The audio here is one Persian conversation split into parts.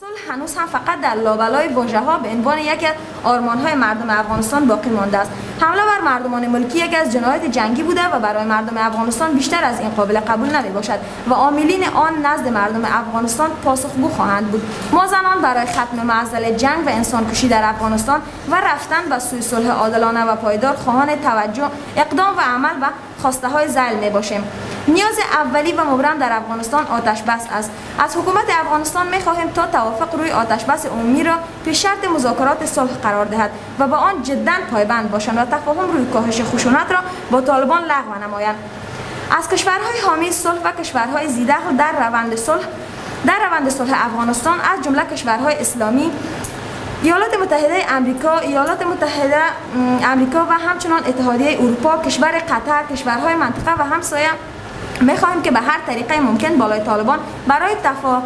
صلح هنوز هم فقط در لابلای واژه ها به عنوان یکی از آرمان های مردم افغانستان باقی مانده است. حمله بر مردمان ملکی یکی از جنایات جنگی بوده و برای مردم افغانستان بیشتر از این قابل قبول نمی باشد و عاملین آن نزد مردم افغانستان پاسخگو خواهند بود. ما زنان برای ختم معضل جنگ و انسان کشی در افغانستان و رفتن به سوی صلح عادلانه و پایدار خواهان توجه اقدام و عمل و خواسته های زل می باشیم نیاز اولی و مبرم در افغانستان آتش بس است. از حکومت افغانستان می خواهیم تا توافق روی آتش بس عمومی را پیش شرط مذاکرات صلح قرار دهد و با آن جدا پایبند باشند و تفاهم روی کاهش خشونت را با طالبان لغو نمایند. از کشورهای حامی صلح و کشورهای زیده در روند صلح در روند صلح افغانستان از جمله کشورهای اسلامی ایالات متحده امریکا، ایالات متحده امریکا و همچنان اتحادیه اروپا، کشور قطر، کشورهای منطقه و همسایه می‌خواهیم که به هر طریقه ممکن بالای طالبان برای تفا...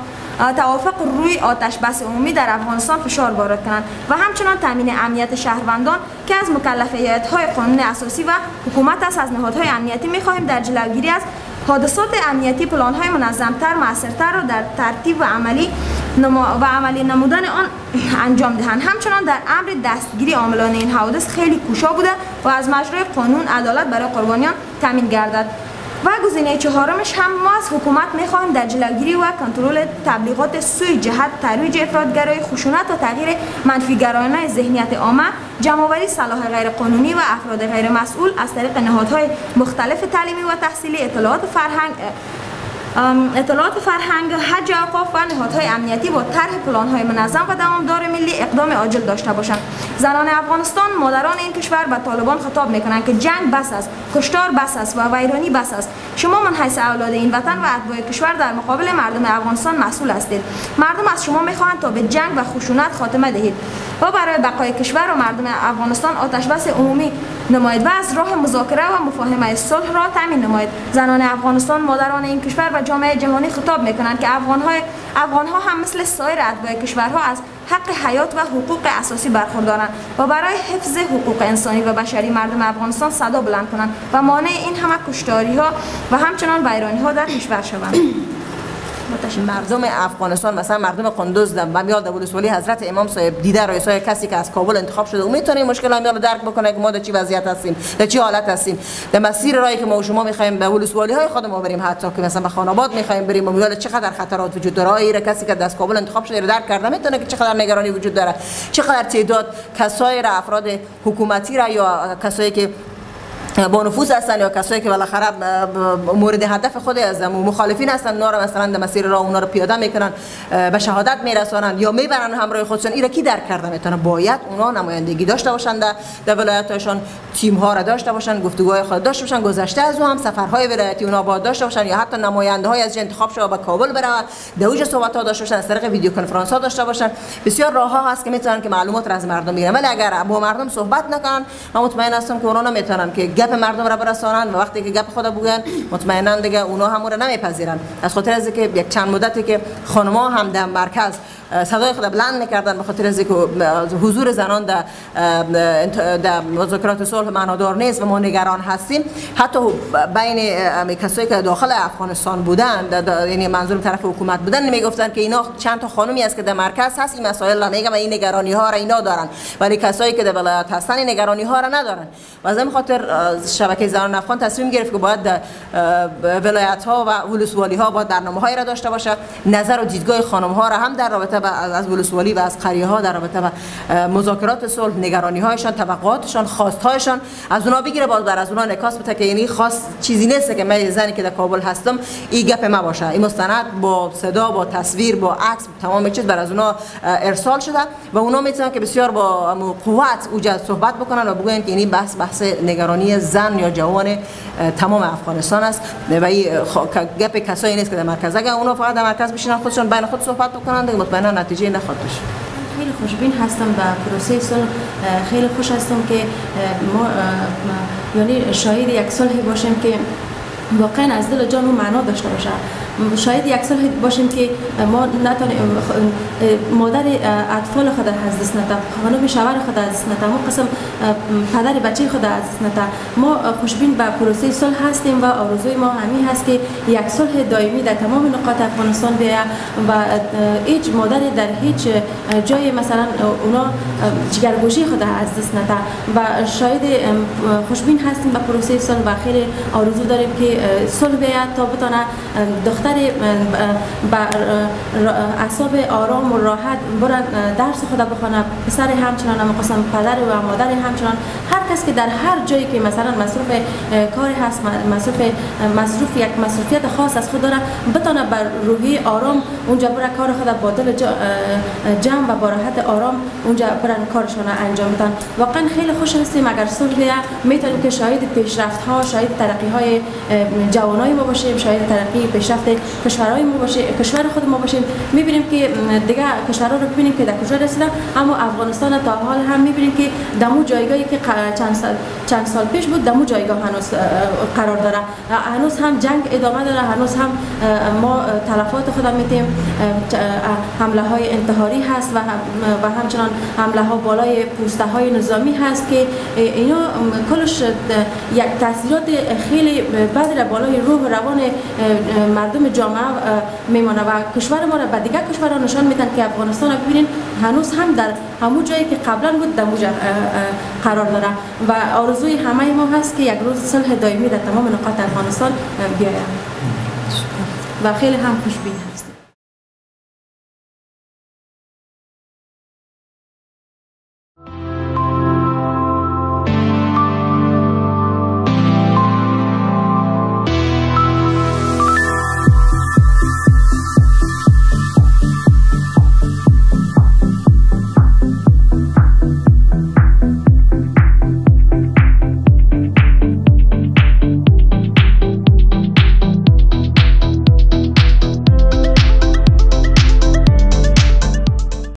توافق روی آتش بس عمومی در افغانستان فشار وارد کنند و همچنان تامین امنیت شهروندان که از مکلفیت های قانون اساسی و حکومت است از نهادهای امنیتی می‌خواهیم در جلوگیری از حادثات امنیتی پلان های منظمتر موثرتر را در ترتیب و عملی و عملی نمودن آن انجام دهند. همچنان در امر دستگیری عاملان این حوادث خیلی کوشا بوده و از مجرای قانون عدالت برای قربانیان تامین گردد. و گزینه چهارمش هم ما از حکومت می‌خواهیم در جلوگیری و کنترل تبلیغات سوی جهت ترویج افرادگرای خشونت و تغییر منفیگرایانه ذهنیت عامه جمعآوری صلاح غیر قانونی و افراد غیر مسئول از طریق نهادهای مختلف تعلیمی و تحصیلی اطلاعات فرهنگ اطلاعات فرهنگ حج اوقاف و نهادهای امنیتی با طرح های منظم و دوامدار ملی اقدام عاجل داشته باشند. زنان افغانستان مادران این کشور به طالبان خطاب می‌کنند که جنگ بس است کشتار بس است و ویرانی بس است. شما من حیث اولاد این وطن و اتباع کشور در مقابل مردم افغانستان مسئول هستید. مردم از شما می‌خواهند تا به جنگ و خشونت خاتمه دهید. و برای بقای کشور و مردم افغانستان آتش بس عمومی نماید و از راه مذاکره و مفاهمه صلح را تامین نماید. زنان افغانستان مادران این کشور و جامعه جهانی خطاب می‌کنند که افغان های افغان ها هم مثل سایر اتباع کشورها از حق حیات و حقوق اساسی برخوردارند و برای حفظ حقوق انسانی و بشری مردم افغانستان صدا بلند کنند و مانع این همه کشتاری ها و همچنان ویرانی ها در کشور شوند. مردم افغانستان مثلا مردم قندوز و میاد ولسوالی حضرت امام صاحب دیده رئیسای کسی که از کابل انتخاب شده و می‌تونه این مشکل هم درک بکنه که ما در چی وضعیت هستیم در چی حالت هستیم. در مسیر راهی که ما و شما می‌خوایم به ولسوالی های خودمون بریم حتی که مثلا به خاناباد می‌خوایم بریم و چقدر خطرات وجود داره. ایره کسی که از کابل انتخاب شده درک کرده می‌تونه که چقدر نگرانی وجود داره؟ چقدر تعداد کسای را افراد حکومتی را یا کسایی که با نفوذ هستن یا کسایی که بالاخره مورد هدف خود از مخالفین هستن اونا رو مثلا در مسیر راه اونا رو پیاده می‌کنن به شهادت میرسانن یا می‌برن همراه خودشون. اینا کی درک کرده می‌تونه. باید اونا نمایندگی داشته باشن در ولایتشون تیم ها را داشته باشن گفتگوهای خود داشته باشن گذشته از اون هم سفرهای ولایتی اونا با داشته باشن یا حتی نماینده های از انتخاب شده به کابل بره در اوج صحبت ها داشته باشن از طریق ویدیو کنفرانس ها داشته باشن. بسیار راه ها هست که می‌تونن که معلومات را از مردم بگیرن ولی اگر با مردم صحبت نکنن من مطمئن هستم که اونا نمی‌تونن که گپ مردم را برسانند و وقتی که گپ خود بگن مطمئنا دیگه اونا هم را نمیپذیرن از خاطر از که یک چند مدتی که خانما هم در مرکز صدای خود بلند می‌کردن به خاطر از حضور زنان در در مذاکرات صلح معنادار نیست و ما نگران هستیم. حتی بین کسایی که داخل افغانستان بودن یعنی منظور طرف حکومت بودن می‌گفتن که اینا چند تا خانمی است که در مرکز هست. این مسائل را میگم این نگرانی ها را اینا دارن. ولی کسایی که در ولایت هستن این نگرانی ها را ندارن. و از خاطر شبکه زنان افغان تصمیم گرفت که باید ولایت ها و ولسوالی ها باید برنامه را داشته باشه نظر و دیدگاه خانم ها را هم در رابطه از ولسوالی و از قریه ها در رابطه با مذاکرات صلح نگرانی هایشان طبقاتشان خواست هایشان از اونا بگیره. باز بر از اونا نکاس بده که یعنی خاص چیزی نیست که من زنی که در کابل هستم این گپ ما باشه. این مستند با صدا با تصویر با عکس تمام چیز بر از اونا ارسال شده و اونا می‌تونن که بسیار با قوت اوجا صحبت بکنن و بگن که این بحث بحث نگرانی زن یا جوان تمام افغانستان است. و این گپ کسایی نیست که در مرکز. اگر اونا فقط در مرکز بشینن خودشون بین خود صحبت بکنن دیگه مطمئنا نتیجه نخواهد داشت. خیلی خوشبین هستم به پروسه صلح خیلی خوش هستم که ما یعنی شاهد یک صلحی باشیم که واقعا از دل جان و معنا داشته باشه شاید یک سال باشیم که ما نتونیم مادر اطفال خود از دست نتا خانم شوهر خود از دست نتا ما قسم پدر بچه خود از دست نتا ما خوشبین به پروسه صلح هستیم و آرزوی ما همین هست که یک صلح دائمی در تمام نقاط افغانستان بیاید و هیچ مادر در هیچ جای مثلا اونا جگرگوشی خود از دست نتا و شاید خوشبین هستیم به پروسه صلح و خیلی آرزو داریم که صلح بیاید تا بتانه دختر با اعصاب آرام و راحت برن درس خود بخونه پسر همچنان هم قسم پدر و مادر همچنان. هر کس که در هر جایی که مثلا مصروف کار هست مصروف مصروف یک مصروفیت خاص از خود داره بتونه بر روحی آرام اونجا بره کار خود با دل جمع و با راحت آرام اونجا برن کارشون انجام بدن. واقعا خیلی خوش هستیم. اگر صلح می‌تونیم که شاهد پیشرفت ها شاهد ترقی های جوانای ما باشیم شاهد ترقی پیشرفت کشورهای ما باشیم کشور خود ما باشیم. می‌بینیم که دیگه کشورها رو ببینیم که در کجا رسیدن. اما افغانستان تا حال هم می‌بینیم که دمو جایگاهی که چند سال چند سال پیش بود دمو جایگاه هنوز قرار داره. هنوز هم جنگ ادامه داره. هنوز هم ما تلفات خود میتیم حمله های انتحاری هست و و همچنان حمله ها بالای پوسته های نظامی هست که اینا کلش یک تاثیرات خیلی بد بالای روح روان مردم جامعه میمانه و کشور ما را به دیگر کشورها نشان میدن که افغانستان رو ببینین هنوز هم در همون جایی که قبلا بود در قرار داره و آرزوی همه ما هست که یک روز صلح دائمی در تمام نقاط افغانستان بیاید و خیلی هم خوشبین هست